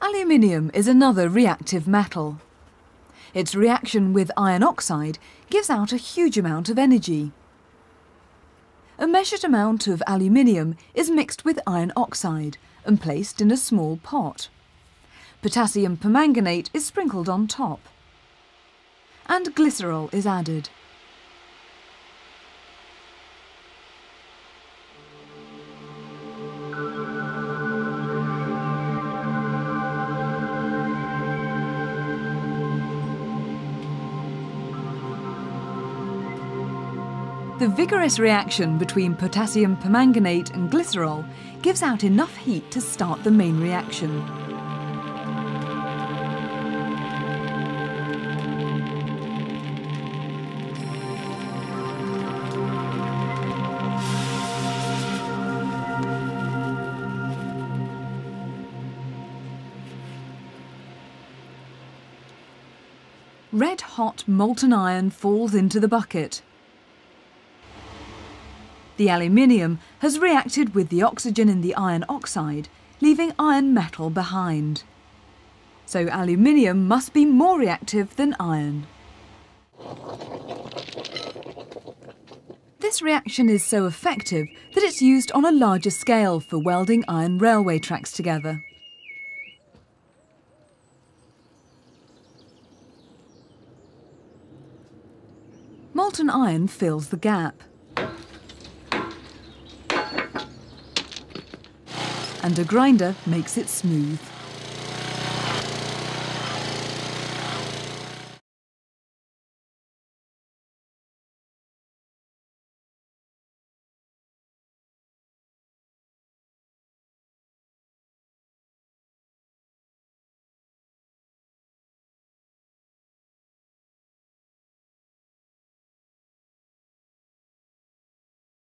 Aluminium is another reactive metal. Its reaction with iron oxide gives out a huge amount of energy. A measured amount of aluminium is mixed with iron oxide and placed in a small pot. Potassium permanganate is sprinkled on top. And glycerol is added. The vigorous reaction between potassium permanganate and glycerol gives out enough heat to start the main reaction. Red hot molten iron falls into the bucket. The aluminium has reacted with the oxygen in the iron oxide, leaving iron metal behind. So aluminium must be more reactive than iron. This reaction is so effective that it's used on a larger scale for welding iron railway tracks together. Molten iron fills the gap. And a grinder makes it smooth.